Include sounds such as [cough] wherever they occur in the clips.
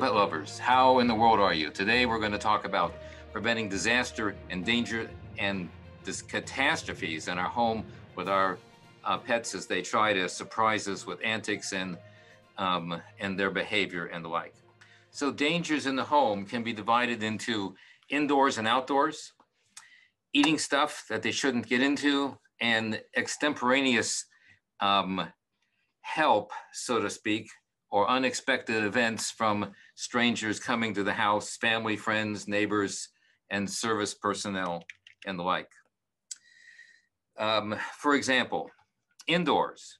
Pet lovers. How in the world are you? Today, we're going to talk about preventing disaster and danger and this catastrophes in our home with our uh, pets as they try to surprise us with antics and um, and their behavior and the like. So, dangers in the home can be divided into indoors and outdoors, eating stuff that they shouldn't get into, and extemporaneous um, help, so to speak, or unexpected events from strangers coming to the house, family, friends, neighbors, and service personnel and the like. Um, for example, indoors,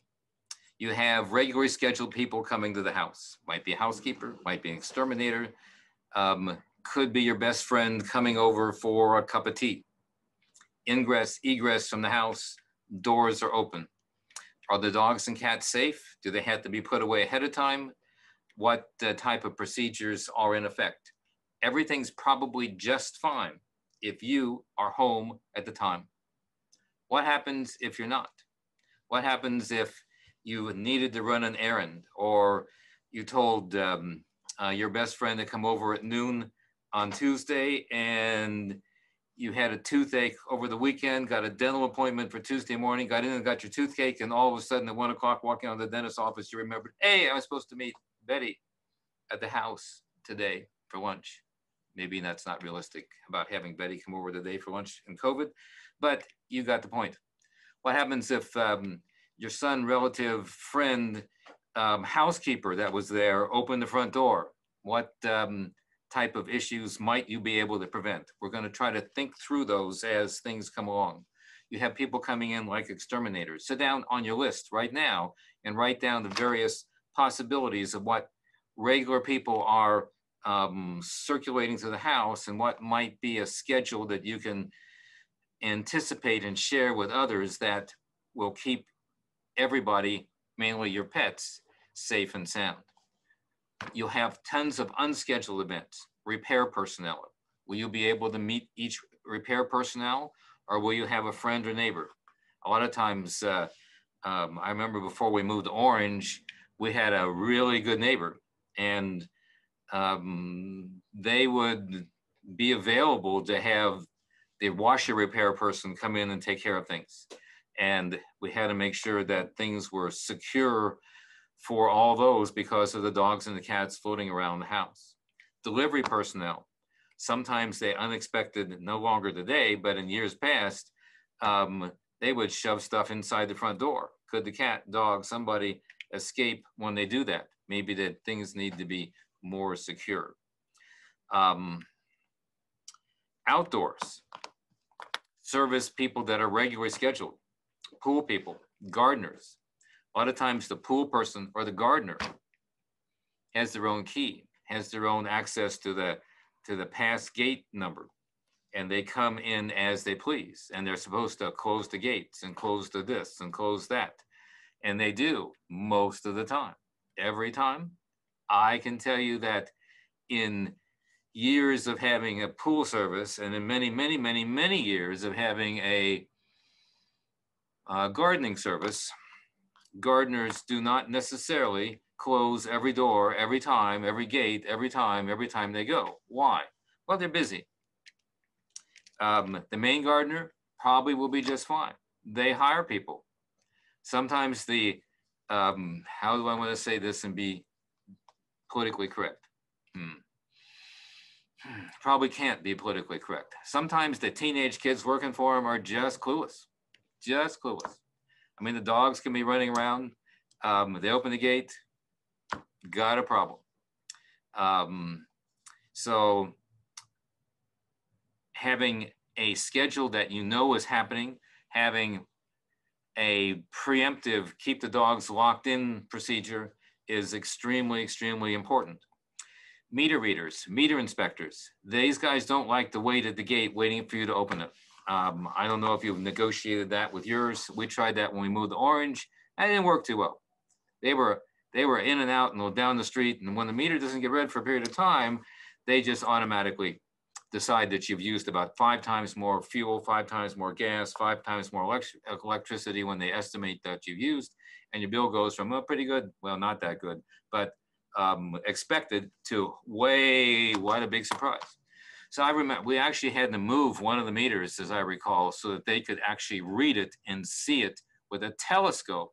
you have regularly scheduled people coming to the house. Might be a housekeeper, might be an exterminator, um, could be your best friend coming over for a cup of tea. Ingress, egress from the house, doors are open. Are the dogs and cats safe? Do they have to be put away ahead of time? What uh, type of procedures are in effect? Everything's probably just fine if you are home at the time. What happens if you're not? What happens if you needed to run an errand or you told um, uh, your best friend to come over at noon on Tuesday and you had a toothache over the weekend, got a dental appointment for Tuesday morning, got in and got your toothache, and all of a sudden at one o'clock walking out of the dentist's office, you remembered, hey, I was supposed to meet Betty at the house today for lunch. Maybe that's not realistic about having Betty come over today for lunch in COVID, but you got the point. What happens if um, your son, relative, friend, um, housekeeper that was there opened the front door? What um, type of issues might you be able to prevent? We're going to try to think through those as things come along. You have people coming in like exterminators. Sit down on your list right now and write down the various possibilities of what regular people are um, circulating through the house and what might be a schedule that you can anticipate and share with others that will keep everybody, mainly your pets, safe and sound. You'll have tons of unscheduled events, repair personnel. Will you be able to meet each repair personnel or will you have a friend or neighbor? A lot of times, uh, um, I remember before we moved to Orange, we had a really good neighbor and um, they would be available to have the washer repair person come in and take care of things. And we had to make sure that things were secure for all those because of the dogs and the cats floating around the house. Delivery personnel, sometimes they unexpected, no longer today, but in years past, um, they would shove stuff inside the front door. Could the cat, dog, somebody escape when they do that? Maybe that things need to be more secure. Um, outdoors, service people that are regularly scheduled, pool people, gardeners, a lot of times the pool person or the gardener has their own key, has their own access to the to the pass gate number. And they come in as they please. And they're supposed to close the gates and close the this and close that. And they do most of the time. Every time. I can tell you that in years of having a pool service and in many, many, many, many years of having a, a gardening service, gardeners do not necessarily close every door, every time, every gate, every time, every time they go. Why? Well, they're busy. Um, the main gardener probably will be just fine. They hire people. Sometimes the, um, how do I want to say this and be politically correct? Hmm. Probably can't be politically correct. Sometimes the teenage kids working for them are just clueless, just clueless. I mean, the dogs can be running around. Um, they open the gate, got a problem. Um, so having a schedule that you know is happening, having a preemptive keep the dogs locked in procedure is extremely, extremely important. Meter readers, meter inspectors, these guys don't like to wait at the gate waiting for you to open it. Um, I don't know if you've negotiated that with yours. We tried that when we moved to Orange. That didn't work too well. They were they were in and out and down the street. And when the meter doesn't get read for a period of time, they just automatically decide that you've used about five times more fuel, five times more gas, five times more elect electricity when they estimate that you've used. And your bill goes from, well, pretty good, well, not that good, but um, expected to way, what a big surprise. So I remember we actually had to move one of the meters, as I recall, so that they could actually read it and see it with a telescope.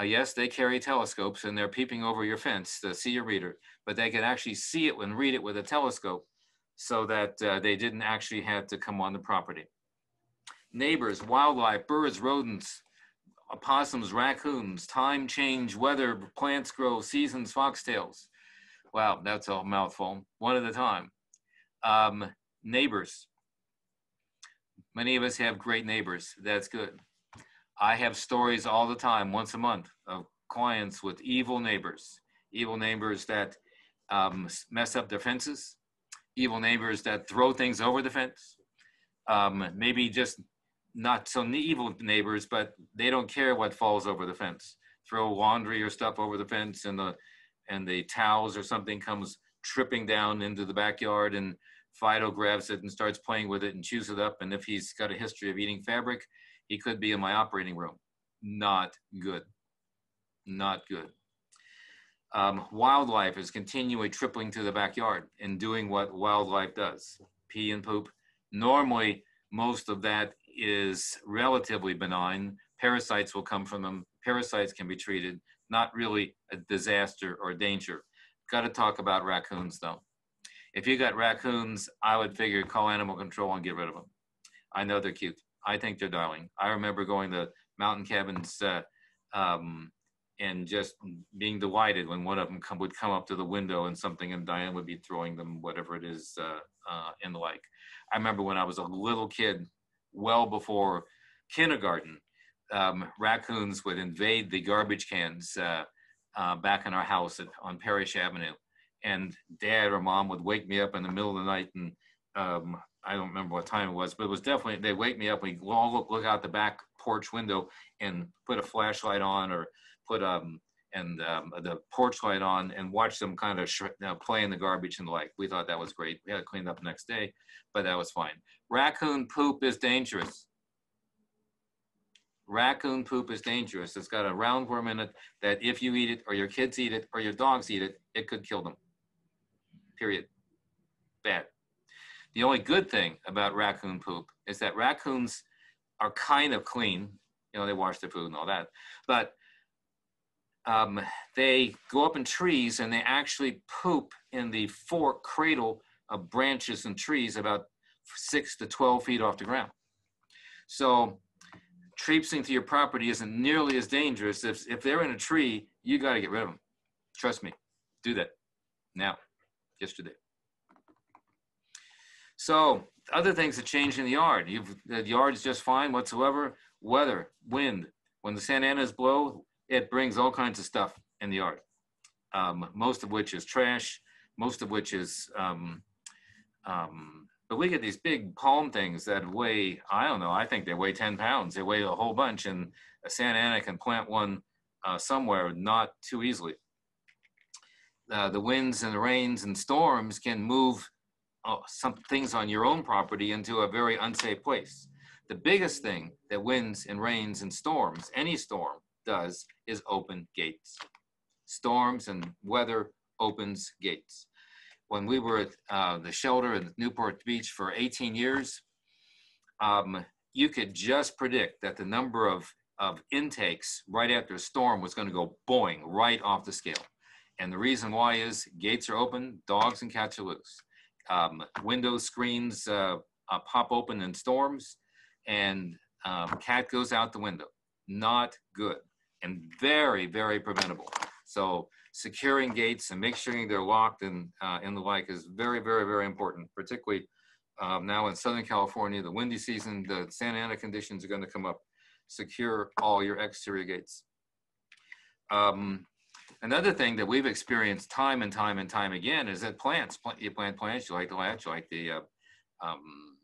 Uh, yes, they carry telescopes and they're peeping over your fence to see your reader, but they could actually see it and read it with a telescope so that uh, they didn't actually have to come on the property. Neighbors, wildlife, birds, rodents, opossums, raccoons, time change, weather, plants grow, seasons, foxtails. Wow, that's a mouthful, one at a time. Um, neighbors. Many of us have great neighbors. That's good. I have stories all the time, once a month, of clients with evil neighbors, evil neighbors that um, mess up their fences, evil neighbors that throw things over the fence, um, maybe just not so evil neighbors, but they don't care what falls over the fence. Throw laundry or stuff over the fence, and the and the towels or something comes tripping down into the backyard, and Fido grabs it and starts playing with it and chews it up. And if he's got a history of eating fabric, he could be in my operating room. Not good. Not good. Um, wildlife is continually tripling to the backyard and doing what wildlife does pee and poop. Normally, most of that is relatively benign. Parasites will come from them. Parasites can be treated, not really a disaster or danger. Got to talk about raccoons though. If you got raccoons, I would figure call animal control and get rid of them. I know they're cute. I think they're darling. I remember going to mountain cabins uh, um, and just being delighted when one of them come, would come up to the window and something, and Diane would be throwing them whatever it is uh, uh, and the like. I remember when I was a little kid, well before kindergarten, um, raccoons would invade the garbage cans uh, uh, back in our house at, on Parrish Avenue, and Dad or Mom would wake me up in the middle of the night and um, I don't remember what time it was, but it was definitely they wake me up. We all look, look out the back porch window and put a flashlight on or put um and um, the porch light on and watch them kind of sh- know, play in the garbage and the like. We thought that was great. We had to clean up the next day, but that was fine. Raccoon poop is dangerous. Raccoon poop is dangerous. It's got a roundworm in it that if you eat it or your kids eat it or your dogs eat it, it could kill them. Period. Bad. The only good thing about raccoon poop is that raccoons are kind of clean. You know, they wash their food and all that. But um, they go up in trees and they actually poop in the fork cradle of branches and trees about six to 12 feet off the ground. So traipsing to your property isn't nearly as dangerous. If, if they're in a tree, you got to get rid of them. Trust me, do that now, yesterday. So other things that change in the yard. You've, the yard is just fine whatsoever. Weather, wind. When the Santa Anas blow, it brings all kinds of stuff in the yard. Um, most of which is trash. Most of which is, um, um, but we get these big palm things that weigh, I don't know, I think they weigh 10 pounds. They weigh a whole bunch and a Santa Ana can plant one uh, somewhere not too easily. Uh, the winds and the rains and storms can move uh, some things on your own property into a very unsafe place. The biggest thing that winds and rains and storms, any storm does, is open gates. Storms and weather opens gates. When we were at uh, the shelter in Newport Beach for 18 years, um, you could just predict that the number of, of intakes right after a storm was going to go boing right off the scale. And the reason why is gates are open, dogs and cats are loose um, window screens uh, uh, pop open in storms, and um, cat goes out the window. Not good and very, very preventable. So securing gates and make sure they're locked and, uh, and the like is very, very, very important, particularly um, now in Southern California, the windy season, the Santa Ana conditions are going to come up. Secure all your exterior gates. Um, Another thing that we've experienced time and time and time again is that plants, you plant plants, you like the light, you like the, uh, um,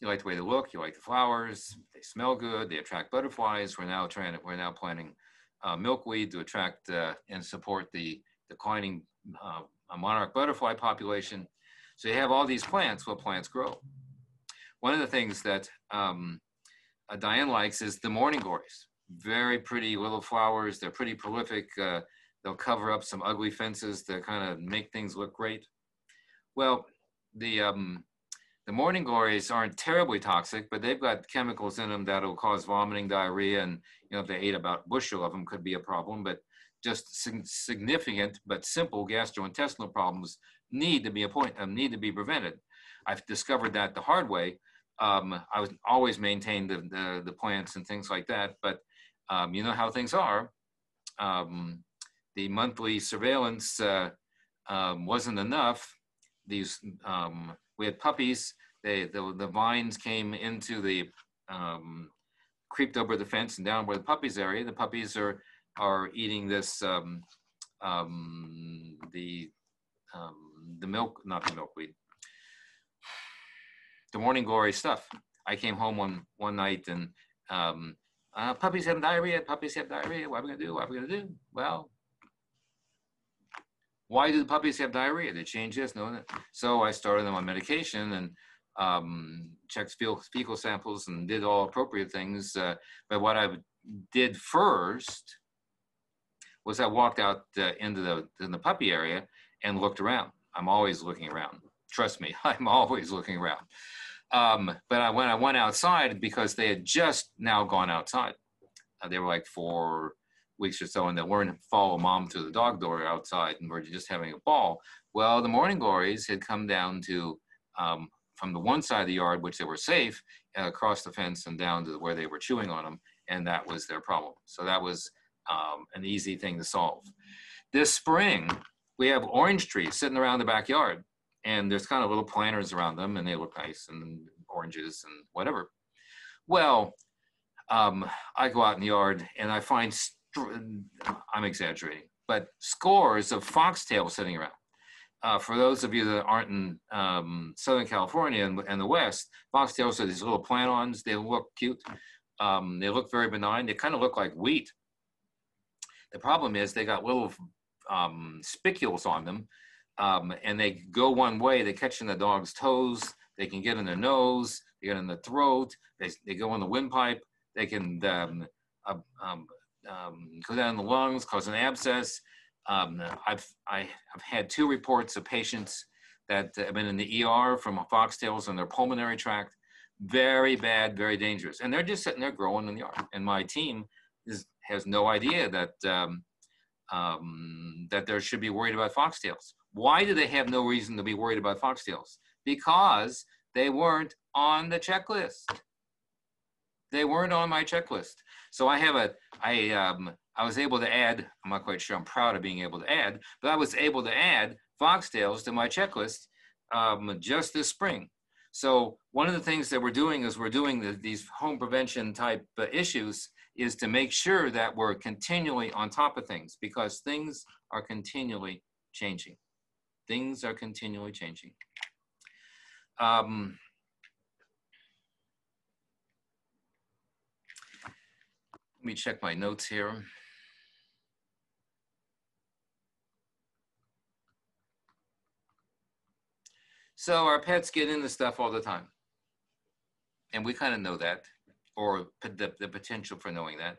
you like the way they look, you like the flowers, they smell good, they attract butterflies. We're now trying we're now planting uh, milkweed to attract uh, and support the declining uh, monarch butterfly population. So you have all these plants, well, plants grow. One of the things that um, uh, Diane likes is the morning glories very pretty little flowers. They're pretty prolific. Uh, they'll cover up some ugly fences to kind of make things look great. Well, the um, the morning glories aren't terribly toxic, but they've got chemicals in them that'll cause vomiting, diarrhea, and you know if they ate about a bushel of them, could be a problem. But just significant but simple gastrointestinal problems need to be a point, um, need to be prevented. I've discovered that the hard way. Um, I was always maintained the, the, the plants and things like that, but um, you know how things are. Um, the monthly surveillance uh, um, wasn't enough. These um, we had puppies. They the, the vines came into the creeped over the fence and down where the puppies area. The puppies are are eating this um, um, the um, the milk, not the milkweed, the morning glory stuff. I came home one one night and um, uh, puppies have diarrhea. Puppies have diarrhea. What are we gonna do? What are we gonna do? Well, why do the puppies have diarrhea? They change this, no. So I started them on medication and um, checked fecal, fecal samples and did all appropriate things. Uh, but what I did first was I walked out uh, into the in the puppy area and looked around. I'm always looking around. Trust me, [laughs] I'm always looking around. Um, but I, when I went outside, because they had just now gone outside, uh, they were like four weeks or so, and they weren't follow mom through the dog door outside, and we're just having a ball. Well, the morning glories had come down to um, from the one side of the yard, which they were safe, uh, across the fence and down to where they were chewing on them, and that was their problem. So that was um, an easy thing to solve. This spring, we have orange trees sitting around the backyard, and there's kind of little planters around them, and they look nice and oranges and whatever. Well, um, I go out in the yard and I find, I'm exaggerating, but scores of foxtails sitting around. Uh, for those of you that aren't in um, Southern California and, and, the West, foxtails are these little plant-awns. They look cute. Um, they look very benign. They kind of look like wheat. The problem is they got little um, spicules on them, um, and they go one way. They catch in the dog's toes. They can get in the nose. They get in the throat. They, they go in the windpipe. They can um, uh, um, um, go down the lungs, cause an abscess. Um, I've I have had two reports of patients that have been in the ER from foxtails in their pulmonary tract. Very bad, very dangerous, and they're just sitting there growing in the yard. And my team is has no idea that um, that there should be worried about foxtails. Why do they have no reason to be worried about foxtails? Because they weren't on the checklist. They weren't on my checklist. So I have a, I, um, I was able to add, I'm not quite sure I'm proud of being able to add, but I was able to add foxtails to my checklist um, just this spring. So one of the things that we're doing is we're doing the, these home prevention type uh, issues is to make sure that we're continually on top of things because things are continually changing. Things are continually changing. Um, let me check my notes here. So our pets get into stuff all the time. And we kind of know that or the, the potential for knowing that.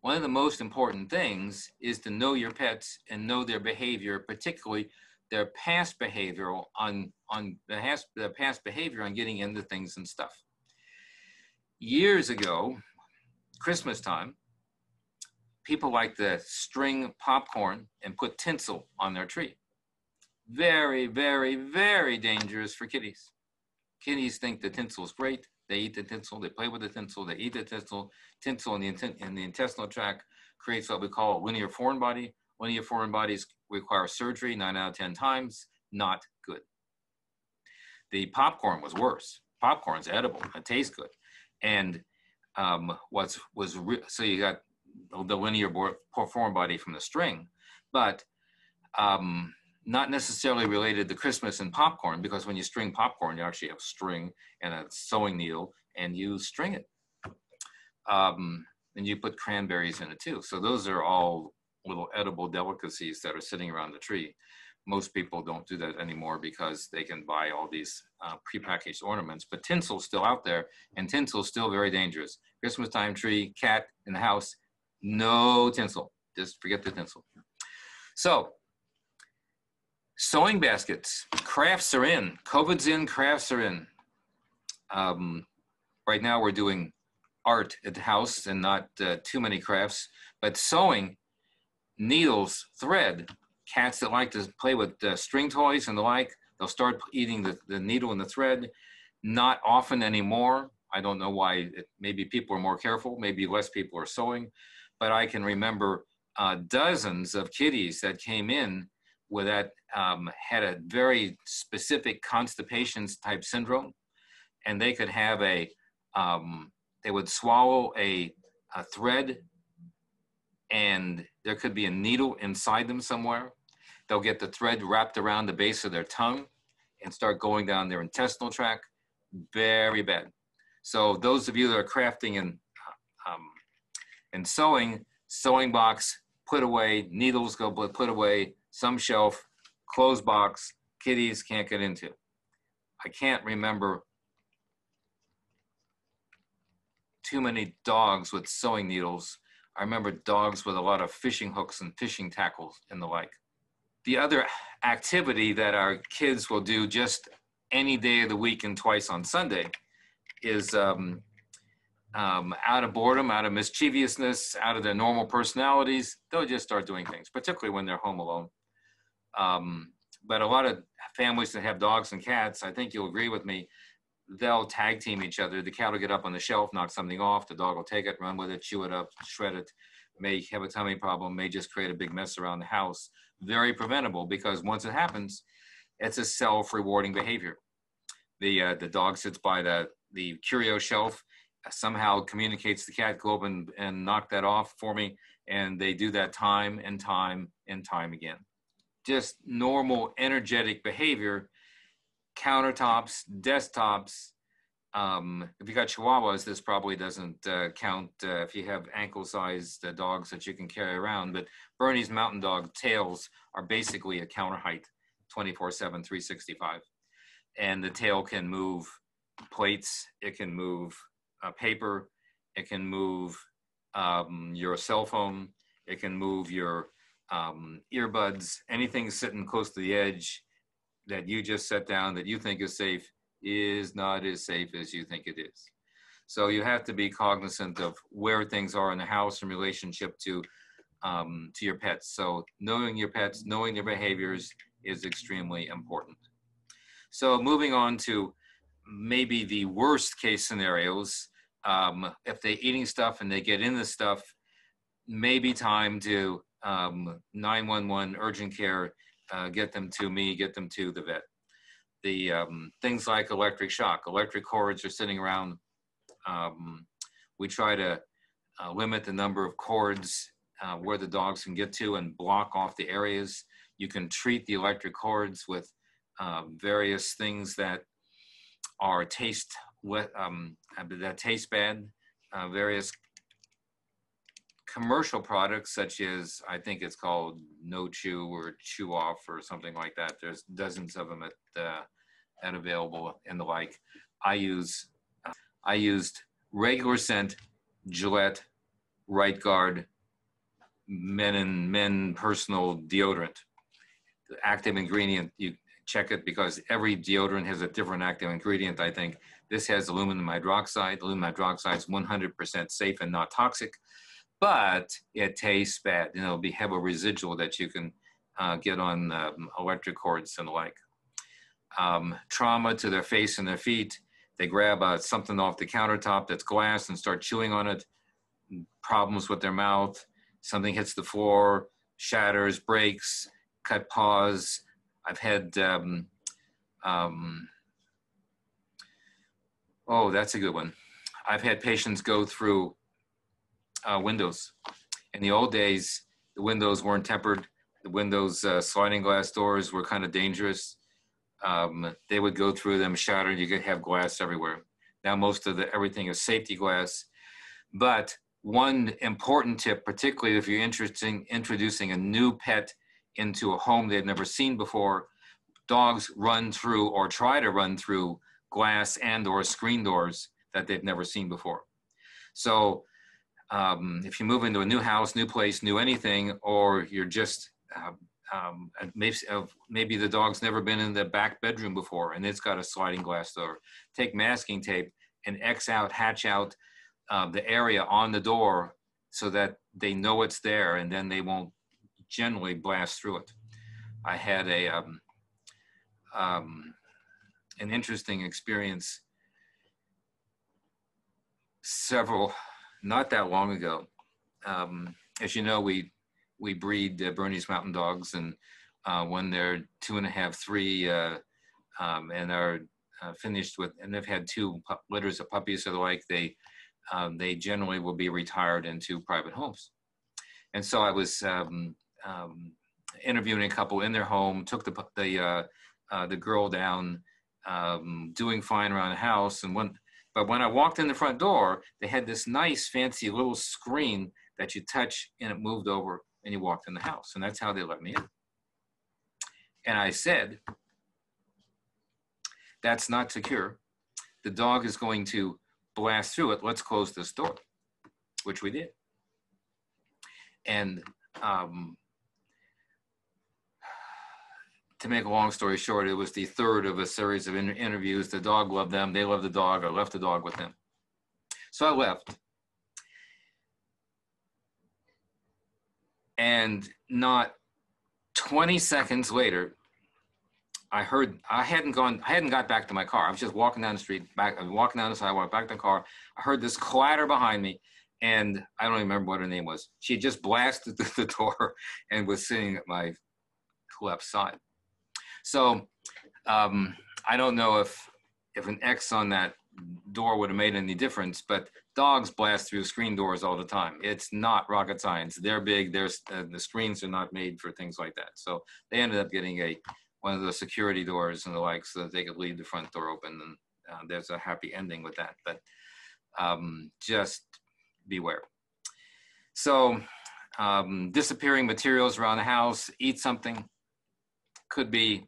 One of the most important things is to know your pets and know their behavior, particularly their past behavioral on, on the past, the past behavior on getting into things and stuff. Years ago, Christmas time, people like to string popcorn and put tinsel on their tree. Very, very, very dangerous for kitties. Kitties think the tinsel is great. They eat the tinsel, they play with the tinsel, they eat the tinsel. Tinsel in the, in the intestinal tract creates what we call a linear foreign body. Linear foreign bodies require surgery nine out of 10 times, not good. The popcorn was worse. Popcorn's edible, it tastes good. And um, what's was, so you got the linear foreign body from the string, but um, not necessarily related to Christmas and popcorn, because when you string popcorn, you actually have string and a sewing needle, and you string it. Um, and you put cranberries in it too. So those are all little edible delicacies that are sitting around the tree. Most people don't do that anymore because they can buy all these uh, prepackaged ornaments, but tinsel's still out there, and tinsel's still very dangerous. Christmas time tree, cat in the house, no tinsel. Just forget the tinsel. So, sewing baskets, crafts are in. COVID's in, crafts are in. Um, right now, we're doing art at the house and not uh, too many crafts, but sewing, needles, thread, cats that like to play with uh, string toys and the like, they'll start eating the, the needle and the thread. Not often anymore. I don't know why. It, maybe people are more careful. Maybe less people are sewing. But I can remember uh, dozens of kitties that came in with that um, had a very specific constipation type syndrome, and they could have a um, they would swallow a, a thread, and there could be a needle inside them somewhere. They'll get the thread wrapped around the base of their tongue and start going down their intestinal tract. Very bad. So those of you that are crafting and um, and sewing, sewing box, put away, needles go put away, some shelf, closed box, kitties can't get into. I can't remember too many dogs with sewing needles. I remember dogs with a lot of fishing hooks and fishing tackles and the like. The other activity that our kids will do just any day of the week and twice on Sunday is um, um, out of boredom, out of mischievousness, out of their normal personalities, they'll just start doing things, particularly when they're home alone. Um, but a lot of families that have dogs and cats, I think you'll agree with me, they'll tag team each other. The cat will get up on the shelf, knock something off. The dog will take it, run with it, chew it up, shred it, may have a tummy problem, may just create a big mess around the house. Very preventable because once it happens, it's a self-rewarding behavior. The uh, the dog sits by the the curio shelf, somehow communicates the cat, go up and, and knock that off for me. And they do that time and time and time again. Just normal energetic behavior, countertops, desktops. Um, if you got chihuahuas, this probably doesn't uh, count uh, if you have ankle sized uh, dogs that you can carry around. But Bernese mountain dog tails are basically a counter height 24 7, 365. And the tail can move plates, it can move uh, paper, it can move um, your cell phone, it can move your um, earbuds, anything sitting close to the edge that you just set down that you think is safe is not as safe as you think it is. So you have to be cognizant of where things are in the house in relationship to um, to your pets. So knowing your pets, knowing their behaviors is extremely important. So moving on to maybe the worst case scenarios, um, if they're eating stuff and they get in the stuff, maybe time to um, 911 urgent care, uh, get them to me, get them to the vet. The um, things like electric shock, electric cords are sitting around. Um, we try to uh, limit the number of cords uh, where the dogs can get to and block off the areas. You can treat the electric cords with uh, various things that are taste um, that taste bad. Uh, various commercial products such as I think it's called No Chew or Chew Off or something like that. There's dozens of them at uh, at available and the like. I use uh, I used regular scent, Gillette, Right Guard, men and men personal deodorant. The active ingredient you check it because every deodorant has a different active ingredient. I think this has aluminum hydroxide. Aluminum hydroxide is 100% safe and not toxic, but it tastes bad. You know, be have a residual that you can uh, get on um, electric cords and the like. Um, trauma to their face and their feet. They grab uh, something off the countertop that's glass and start chewing on it. Problems with their mouth. Something hits the floor, shatters, breaks, cut paws. I've had um, um, Oh, that's a good one. I've had patients go through uh, windows. In the old days, the windows weren't tempered. The windows, uh, sliding glass doors were kind of dangerous. Um, they would go through them, shatter, and you could have glass everywhere. Now most of the everything is safety glass. But one important tip, particularly if you're interested introducing a new pet into a home they've never seen before, dogs run through or try to run through glass and or screen doors that they've never seen before. So um, if you move into a new house, new place, new anything, or you're just um, maybe, uh, maybe the dog's never been in the back bedroom before and it's got a sliding glass door. Take masking tape and X out, hatch out uh, the area on the door so that they know it's there and then they won't generally blast through it. I had a um, um, an interesting experience several, not that long ago. Um, as you know, we we breed uh, Bernese Mountain Dogs, and uh, when they're two and a half, three, uh, um, and are uh, finished with, and they've had two litters of puppies or the like, they um, they generally will be retired into private homes. And so I was um, um interviewing a couple in their home, took the the uh, uh, the girl down, um, doing fine around the house, and when but when I walked in the front door, they had this nice fancy little screen that you touch and it moved over and you walked in the house. And that's how they let me in. And I said, that's not secure. The dog is going to blast through it. Let's close this door, which we did. And um, to make a long story short, it was the third of a series of in- interviews. The dog loved them. They loved the dog. I left the dog with them. So I left. And not 20 seconds later, I heard I hadn't gone I hadn't got back to my car. I was just walking down the street, back I was walking down the sidewalk, back to the car. I heard this clatter behind me, and I don't even remember what her name was. She just blasted through [laughs] the door and was sitting at my left side. So um, I don't know if if an X on that door would have made any difference, but dogs blast through screen doors all the time. It's not rocket science. They're big. Uh, the screens are not made for things like that. So they ended up getting a one of the security doors and the like, so that they could leave the front door open. And uh, there's a happy ending with that. But um, just beware. So um, disappearing materials around the house. Eat something. Could be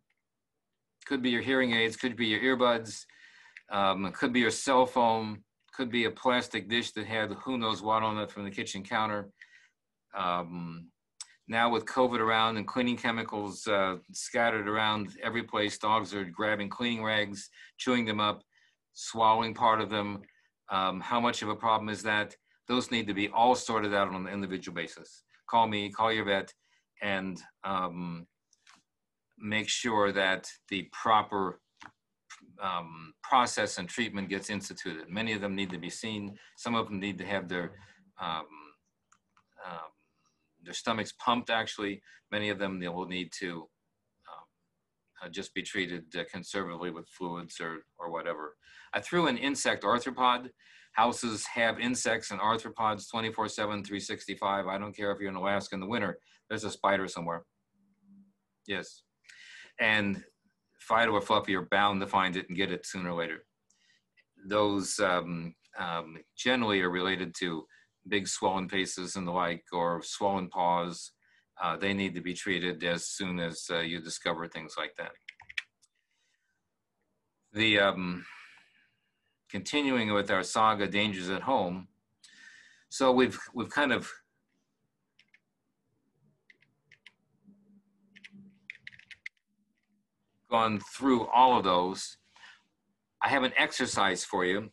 could be your hearing aids, could be your earbuds, um, could be your cell phone, could be a plastic dish that had who knows what on it from the kitchen counter. Um, now with COVID around and cleaning chemicals uh, scattered around every place, dogs are grabbing cleaning rags, chewing them up, swallowing part of them. Um, how much of a problem is that? Those need to be all sorted out on an individual basis. Call me, call your vet, and um, make sure that the proper um, process and treatment gets instituted. Many of them need to be seen. Some of them need to have their um, um, their stomachs pumped. Actually, many of them they will need to um, uh, just be treated uh, conservatively with fluids or or whatever. I threw an insect arthropod. Houses have insects and arthropods 24/7, 365. I don't care if you're in Alaska in the winter. There's a spider somewhere. Yes and Fido or Fluffy are bound to find it and get it sooner or later. Those um, um, generally are related to big swollen faces and the like, or swollen paws. Uh, they need to be treated as soon as uh, you discover things like that. The um, continuing with our saga, dangers at home. So we've we've kind of gone through all of those, I have an exercise for you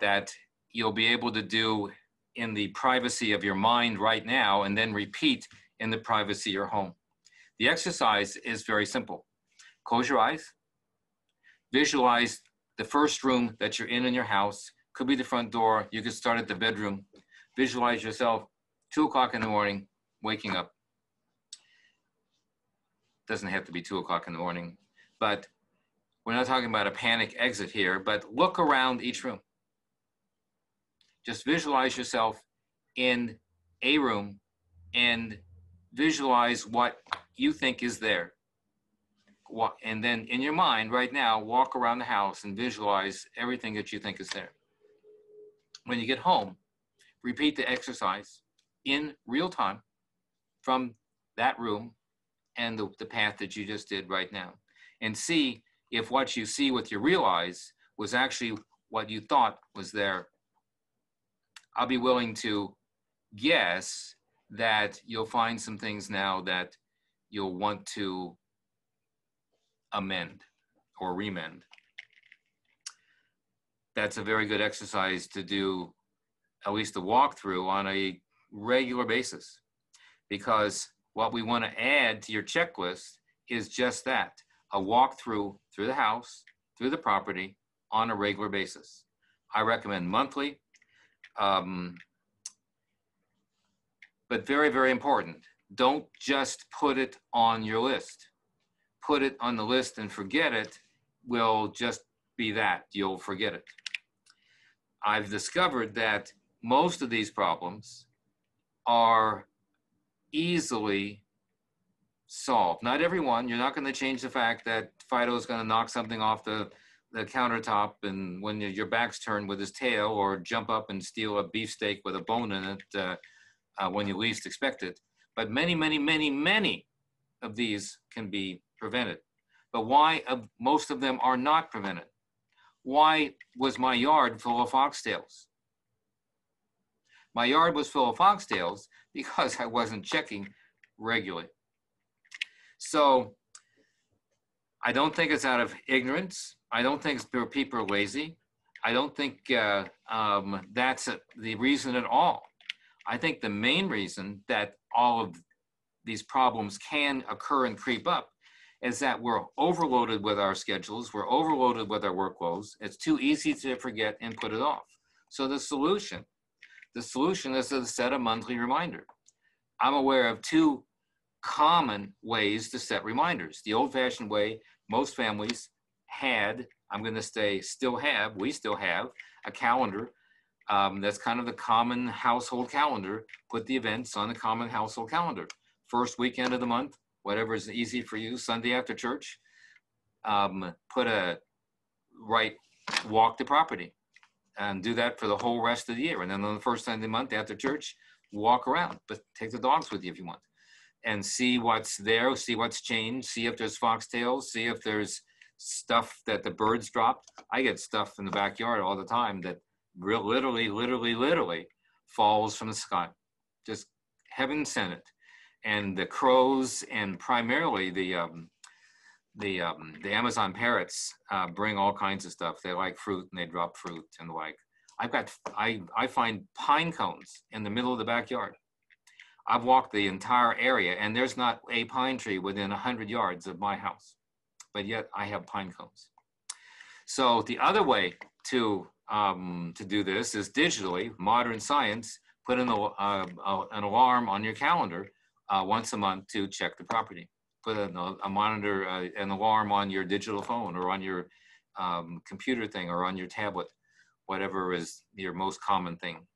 that you'll be able to do in the privacy of your mind right now and then repeat in the privacy of your home. The exercise is very simple. Close your eyes, visualize the first room that you're in in your house. Could be the front door. You could start at the bedroom. Visualize yourself two o'clock in the morning, waking up. Doesn't have to be two o'clock in the morning but we're not talking about a panic exit here, but look around each room. Just visualize yourself in a room and visualize what you think is there. And then in your mind right now, walk around the house and visualize everything that you think is there. When you get home, repeat the exercise in real time from that room and the, the path that you just did right now and see if what you see with your real eyes was actually what you thought was there. I'll be willing to guess that you'll find some things now that you'll want to amend or remend. That's a very good exercise to do at least a walkthrough on a regular basis because what we want to add to your checklist is just that a walkthrough through the house, through the property on a regular basis. I recommend monthly. Um, but very, very important. Don't just put it on your list. Put it on the list and forget it will just be that. You'll forget it. I've discovered that most of these problems are easily solved. Not everyone. You're not going to change the fact that Fido is going to knock something off the, the countertop and when your back's turned with his tail or jump up and steal a beefsteak with a bone in it uh, uh, when you least expect it. But many, many, many, many of these can be prevented. But why most of them are not prevented? Why was my yard full of foxtails? My yard was full of foxtails because I wasn't checking regularly. So I don't think it's out of ignorance. I don't think people are lazy. I don't think uh, um, that's a, the reason at all. I think the main reason that all of these problems can occur and creep up is that we're overloaded with our schedules, we're overloaded with our workloads. It's too easy to forget and put it off. So the solution the solution is to set a monthly reminder. I'm aware of two common ways to set reminders. The old fashioned way, most families had, I'm going to say still have, we still have a calendar. Um, that's kind of the common household calendar. Put the events on the common household calendar. First weekend of the month, whatever is easy for you, Sunday after church, um, put a right walk the property and do that for the whole rest of the year. And then on the first Sunday of the month after church, walk around, but take the dogs with you if you want and see what's there, see what's changed, see if there's foxtails, see if there's stuff that the birds dropped. I get stuff in the backyard all the time that real literally, literally, literally falls from the sky. Just heaven sent it. And the crows and primarily the um, the um, the Amazon parrots uh, bring all kinds of stuff. They like fruit and they drop fruit and the like. I've got I I find pine cones in the middle of the backyard. I've walked the entire area and there's not a pine tree within hundred yards of my house, but yet I have pine cones. So the other way to um, to do this is digitally, modern science. Put in a, uh, an alarm on your calendar uh, once a month to check the property put a, a monitor, uh, an alarm on your digital phone or on your um, computer thing or on your tablet, whatever is your most common thing.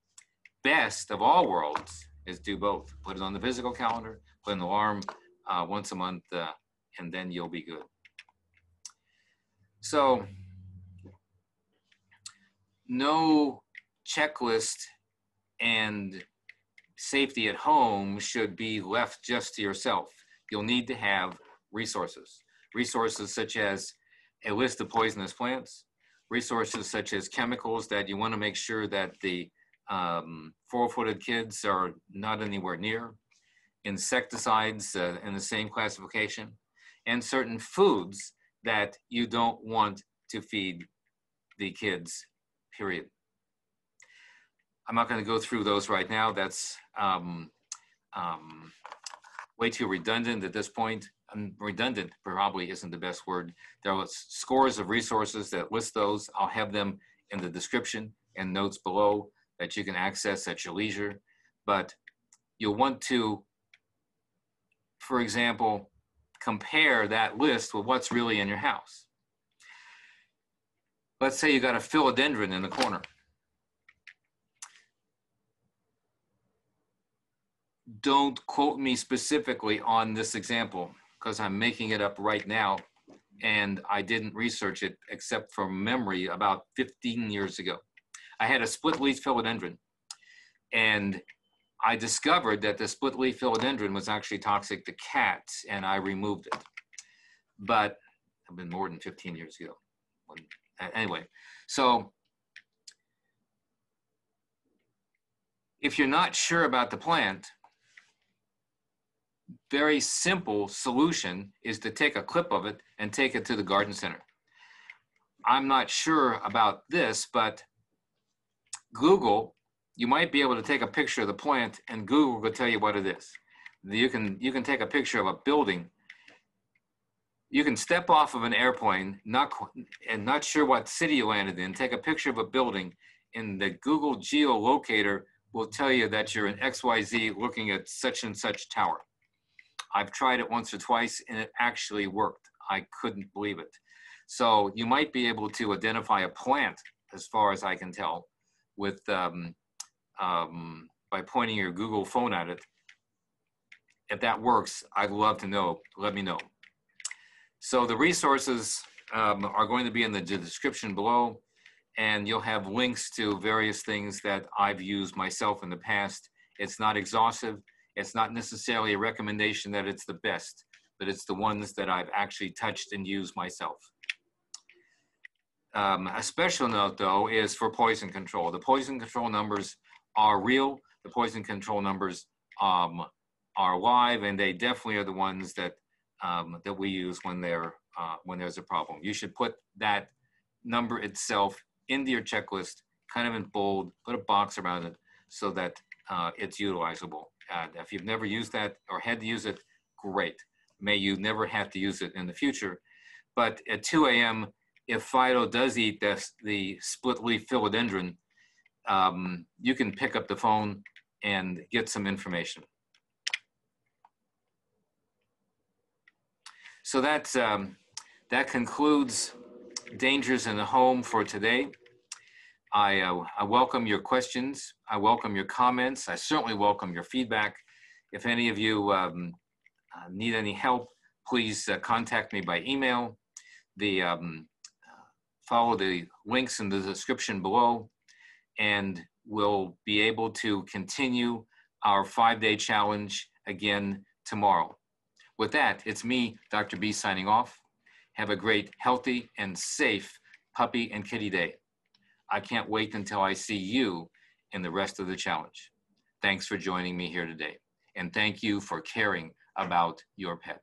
Best of all worlds is do both. Put it on the physical calendar, put an alarm uh, once a month, uh, and then you'll be good. So, no checklist and safety at home should be left just to yourself you'll need to have resources. Resources such as a list of poisonous plants, resources such as chemicals that you want to make sure that the um, four-footed kids are not anywhere near, insecticides uh, in the same classification, and certain foods that you don't want to feed the kids, period. I'm not going to go through those right now. That's um, um, way too redundant at this point. And redundant probably isn't the best word. There are scores of resources that list those. I'll have them in the description and notes below that you can access at your leisure. But you'll want to, for example, compare that list with what's really in your house. Let's say you got a philodendron in the corner. don't quote me specifically on this example because I'm making it up right now and I didn't research it except from memory about 15 years ago. I had a split leaf philodendron and I discovered that the split leaf philodendron was actually toxic to cats and I removed it. But I've been more than 15 years ago. Anyway, so if you're not sure about the plant, very simple solution is to take a clip of it and take it to the garden center. I'm not sure about this, but Google, you might be able to take a picture of the plant and Google will tell you what it is. You can, you can take a picture of a building. You can step off of an airplane, not, and not sure what city you landed in, take a picture of a building and the Google geolocator will tell you that you're in XYZ looking at such and such tower. I've tried it once or twice and it actually worked. I couldn't believe it. So you might be able to identify a plant, as far as I can tell, with um, um, by pointing your Google phone at it. If that works, I'd love to know. Let me know. So the resources um, are going to be in the description below, and you'll have links to various things that I've used myself in the past. It's not exhaustive. It's not necessarily a recommendation that it's the best, but it's the ones that I've actually touched and used myself. Um, a special note, though, is for poison control. The poison control numbers are real. The poison control numbers um, are live, and they definitely are the ones that um, that we use when there uh, when there's a problem. You should put that number itself into your checklist, kind of in bold. Put a box around it so that uh, it's utilizable. Uh, if you've never used that or had to use it, great. May you never have to use it in the future. But at 2 a.m., if Fido does eat the split leaf philodendron, um, you can pick up the phone and get some information. So that's, um, that concludes Dangers in the Home for today. I, uh, I welcome your questions. I welcome your comments. I certainly welcome your feedback. If any of you um, uh, need any help, please uh, contact me by email. The um, follow the links in the description below, and we'll be able to continue our five-day challenge again tomorrow. With that, it's me, Dr. B, signing off. Have a great, healthy, and safe puppy and kitty day. I can't wait until I see you in the rest of the challenge. Thanks for joining me here today. And thank you for caring about your pet.